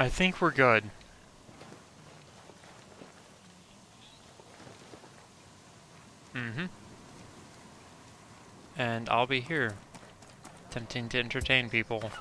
I think we're good. Mm-hmm. And I'll be here, attempting to entertain people.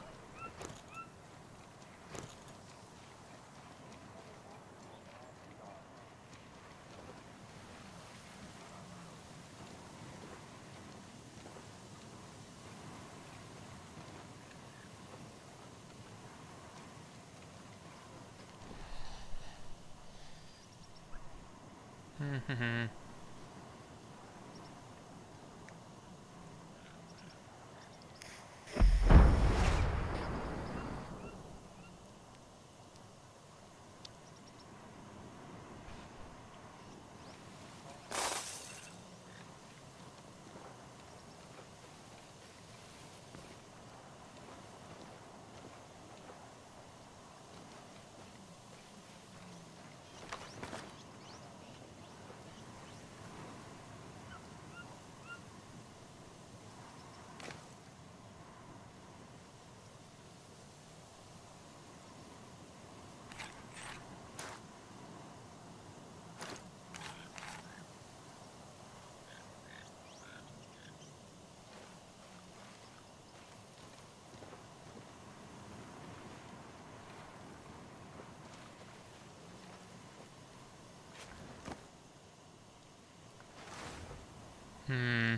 Mm-hmm. Hmm.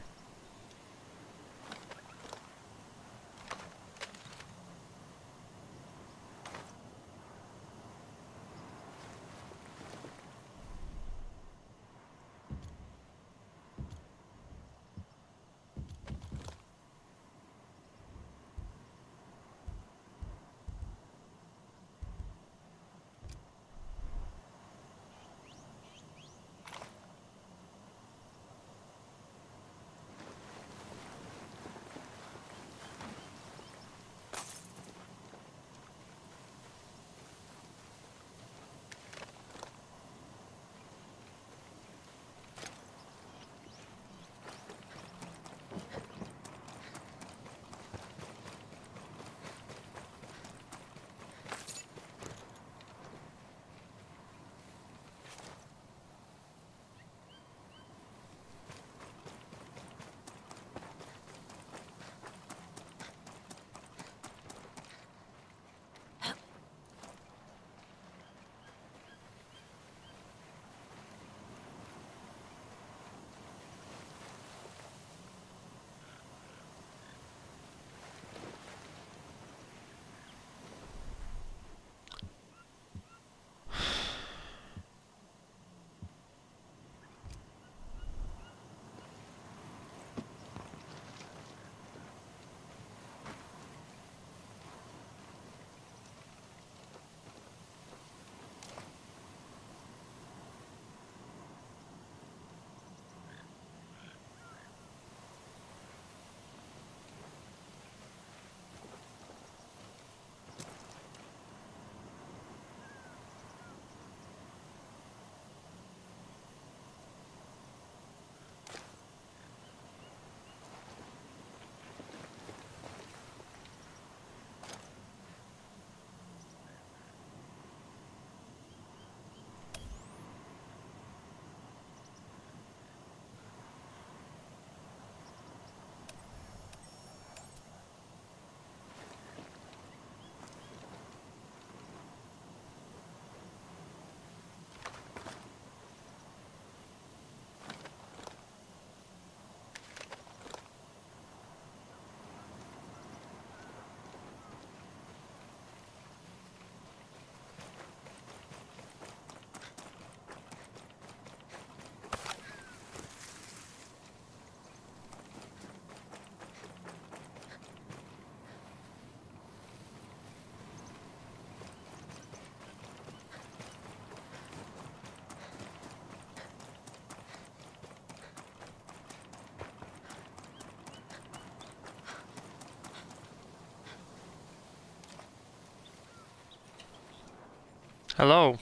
Hello.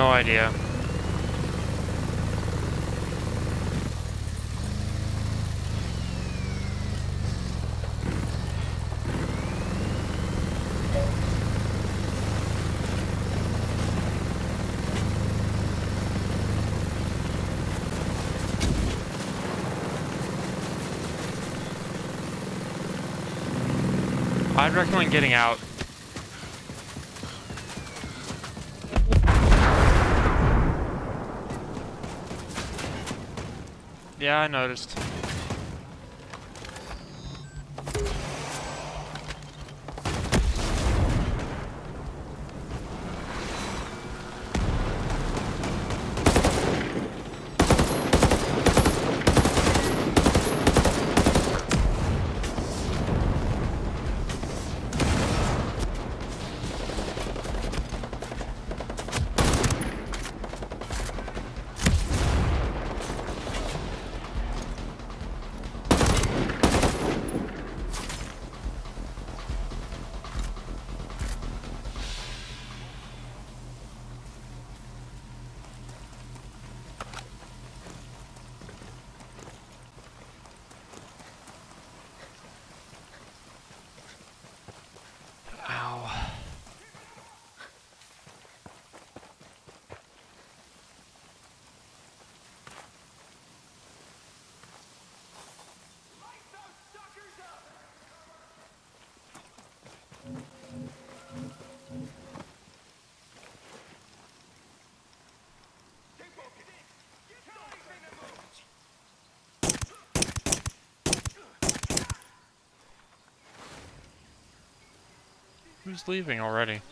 No idea. I'd recommend getting out. Yeah, I noticed. Who's leaving already?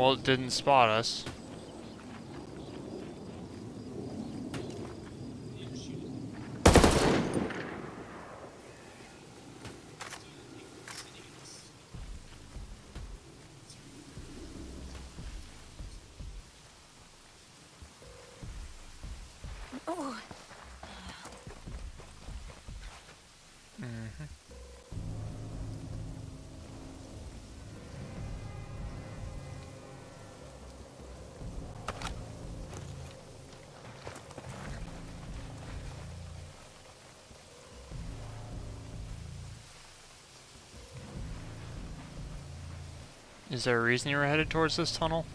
Well, it didn't spot us. Oh, Mm-hmm. Is there a reason you were headed towards this tunnel?